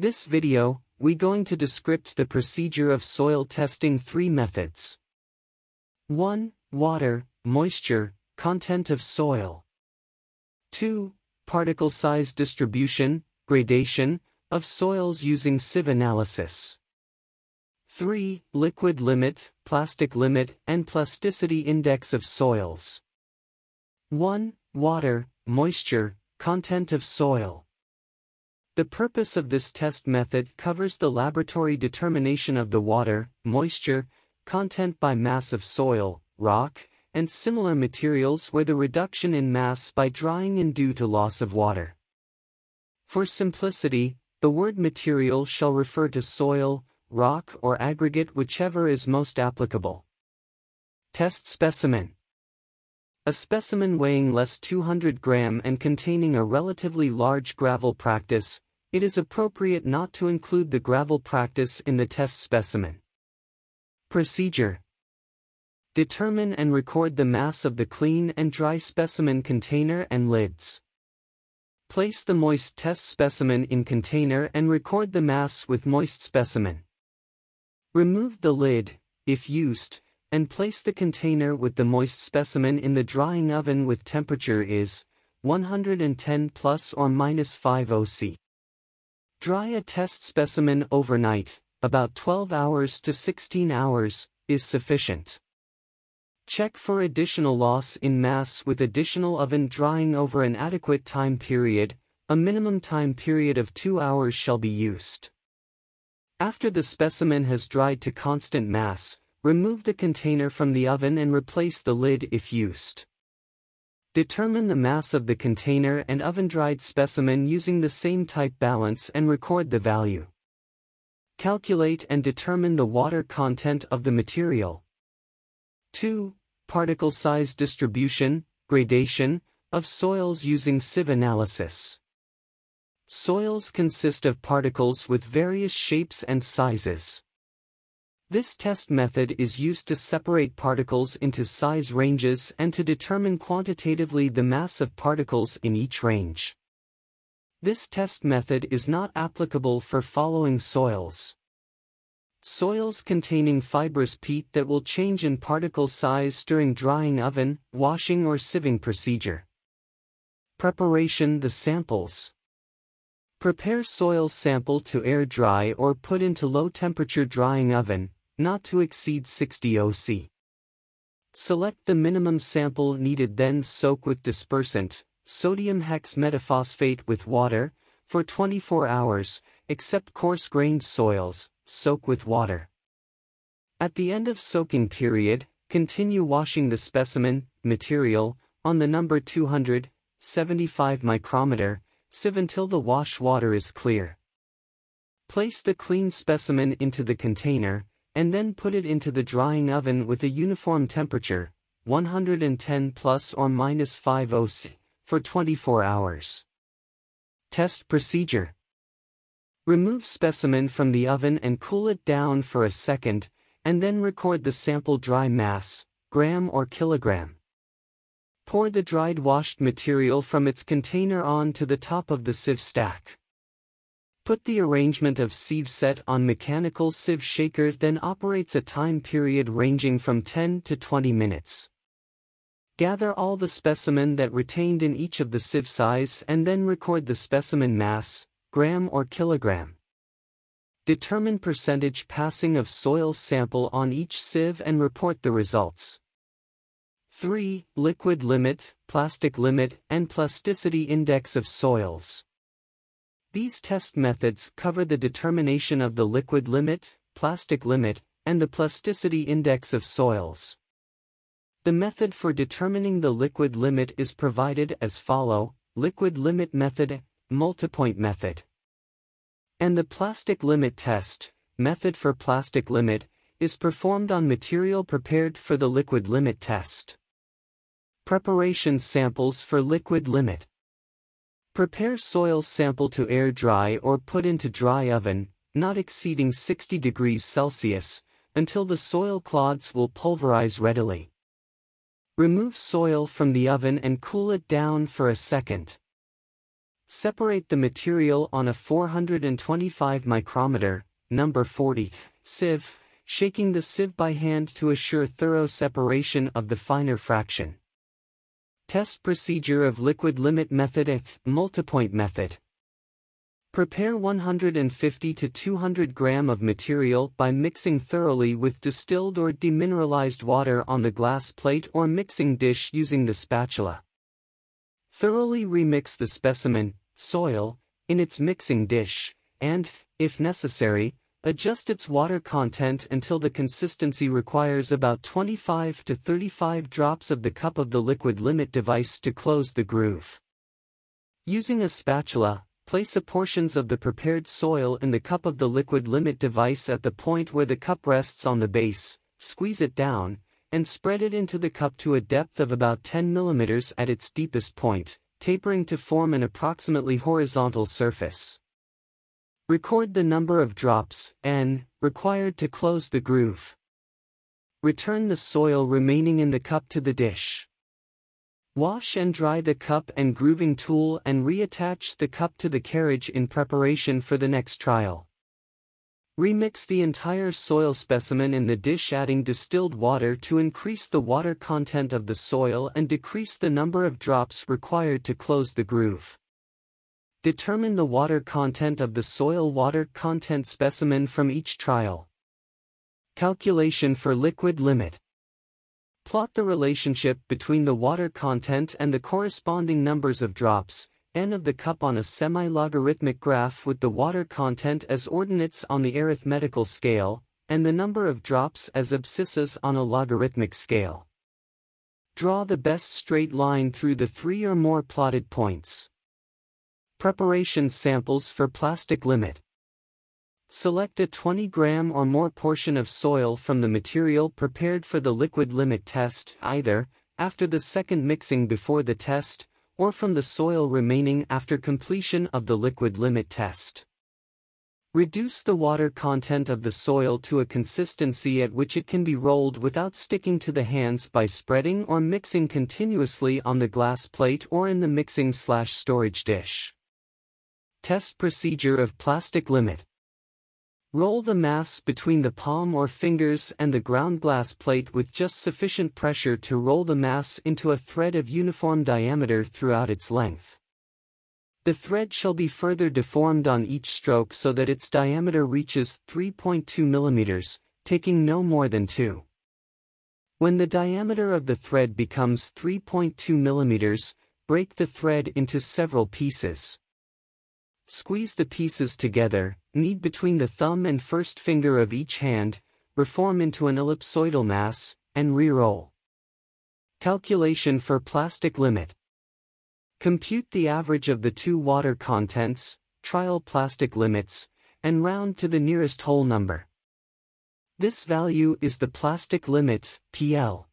This video, we going to descript the procedure of soil testing three methods. 1. Water, moisture, content of soil. 2. Particle size distribution, gradation, of soils using sieve analysis. 3. Liquid limit, plastic limit, and plasticity index of soils. 1. Water, moisture, content of soil. The purpose of this test method covers the laboratory determination of the water, moisture, content by mass of soil, rock, and similar materials where the reduction in mass by drying is due to loss of water. For simplicity, the word material shall refer to soil, rock or aggregate whichever is most applicable. Test specimen. A specimen weighing less 200 gram and containing a relatively large gravel practice, it is appropriate not to include the gravel practice in the test specimen. Procedure Determine and record the mass of the clean and dry specimen container and lids. Place the moist test specimen in container and record the mass with moist specimen. Remove the lid, if used, and place the container with the moist specimen in the drying oven with temperature is 110 plus or minus 50 C. Dry a test specimen overnight, about 12 hours to 16 hours, is sufficient. Check for additional loss in mass with additional oven drying over an adequate time period, a minimum time period of 2 hours shall be used. After the specimen has dried to constant mass, remove the container from the oven and replace the lid if used. Determine the mass of the container and oven-dried specimen using the same type balance and record the value. Calculate and determine the water content of the material. 2. Particle size distribution, gradation, of soils using sieve analysis. Soils consist of particles with various shapes and sizes. This test method is used to separate particles into size ranges and to determine quantitatively the mass of particles in each range. This test method is not applicable for following soils. Soils containing fibrous peat that will change in particle size during drying oven, washing or sieving procedure. Preparation The samples. Prepare soil sample to air dry or put into low temperature drying oven, not to exceed 60 OC. Select the minimum sample needed then soak with dispersant, sodium hexametaphosphate with water, for 24 hours, except coarse-grained soils, soak with water. At the end of soaking period, continue washing the specimen, material, on the number 200, 75 micrometer, sieve until the wash water is clear. Place the clean specimen into the container, and then put it into the drying oven with a uniform temperature, 110 plus or minus 5 OC, for 24 hours. Test procedure. Remove specimen from the oven and cool it down for a second, and then record the sample dry mass, gram or kilogram. Pour the dried washed material from its container on to the top of the sieve stack. Put the arrangement of sieve set on mechanical sieve shaker then operates a time period ranging from 10 to 20 minutes. Gather all the specimen that retained in each of the sieve size and then record the specimen mass, gram or kilogram. Determine percentage passing of soil sample on each sieve and report the results. 3. Liquid limit, plastic limit, and plasticity index of soils. These test methods cover the determination of the liquid limit, plastic limit, and the plasticity index of soils. The method for determining the liquid limit is provided as follow, liquid limit method, multipoint method. And the plastic limit test, method for plastic limit, is performed on material prepared for the liquid limit test. Preparation samples for liquid limit. Prepare soil sample to air dry or put into dry oven, not exceeding 60 degrees Celsius, until the soil clods will pulverize readily. Remove soil from the oven and cool it down for a second. Separate the material on a 425 micrometer, number 40, sieve, shaking the sieve by hand to assure thorough separation of the finer fraction. Test procedure of liquid limit method if multipoint method. Prepare 150 to 200 gram of material by mixing thoroughly with distilled or demineralized water on the glass plate or mixing dish using the spatula. Thoroughly remix the specimen, soil, in its mixing dish, and, if necessary, Adjust its water content until the consistency requires about 25 to 35 drops of the cup of the liquid limit device to close the groove. Using a spatula, place a portions of the prepared soil in the cup of the liquid limit device at the point where the cup rests on the base, squeeze it down, and spread it into the cup to a depth of about 10 mm at its deepest point, tapering to form an approximately horizontal surface. Record the number of drops, n, required to close the groove. Return the soil remaining in the cup to the dish. Wash and dry the cup and grooving tool and reattach the cup to the carriage in preparation for the next trial. Remix the entire soil specimen in the dish adding distilled water to increase the water content of the soil and decrease the number of drops required to close the groove. Determine the water content of the soil water content specimen from each trial. Calculation for liquid limit. Plot the relationship between the water content and the corresponding numbers of drops, n of the cup on a semi-logarithmic graph with the water content as ordinates on the arithmetical scale, and the number of drops as abscissas on a logarithmic scale. Draw the best straight line through the three or more plotted points. Preparation samples for plastic limit. Select a 20 gram or more portion of soil from the material prepared for the liquid limit test, either after the second mixing before the test, or from the soil remaining after completion of the liquid limit test. Reduce the water content of the soil to a consistency at which it can be rolled without sticking to the hands by spreading or mixing continuously on the glass plate or in the mixing slash storage dish. Test procedure of plastic limit. Roll the mass between the palm or fingers and the ground glass plate with just sufficient pressure to roll the mass into a thread of uniform diameter throughout its length. The thread shall be further deformed on each stroke so that its diameter reaches 3.2 mm, taking no more than 2. When the diameter of the thread becomes 3.2 mm, break the thread into several pieces. Squeeze the pieces together, knead between the thumb and first finger of each hand, reform into an ellipsoidal mass, and re-roll. Calculation for plastic limit. Compute the average of the two water contents, trial plastic limits, and round to the nearest whole number. This value is the plastic limit, PL.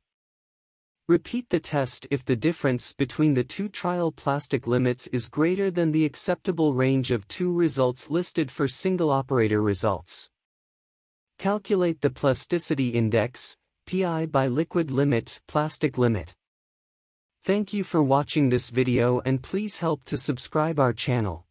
Repeat the test if the difference between the two trial plastic limits is greater than the acceptable range of two results listed for single operator results. Calculate the plasticity index, PI by liquid limit, plastic limit. Thank you for watching this video and please help to subscribe our channel.